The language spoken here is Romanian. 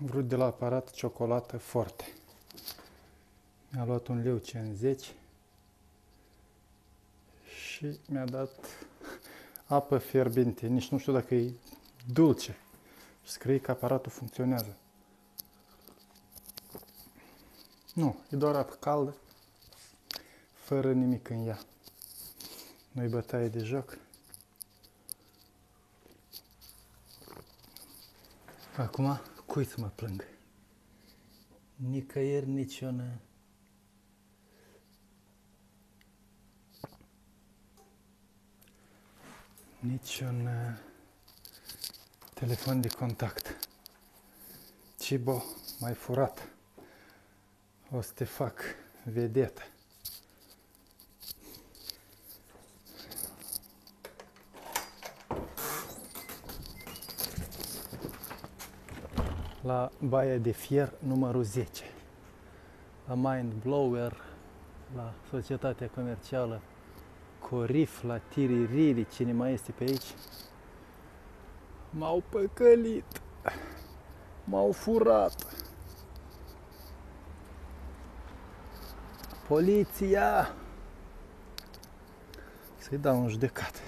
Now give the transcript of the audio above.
Am vrut de la aparat ciocolată forte. Mi-a luat un leu 50 și mi-a dat apă fierbinte. Nici nu știu dacă e dulce. Și scrie că aparatul funcționează. Nu, e doar apă caldă, fără nimic în ea. Nu-i bătaie de joc. Acum, cui să mă plâng? Nicăieri niciun... Niciun uh, telefon de contact. Cibo, mai furat. O să te fac vedetă. La Baia de Fier numărul 10, la Mind Blower, la Societatea Comercială Corif, la Tiririri, cine mai este pe aici. M-au păcălit, m-au furat. Poliția! Să-i dau un judecat.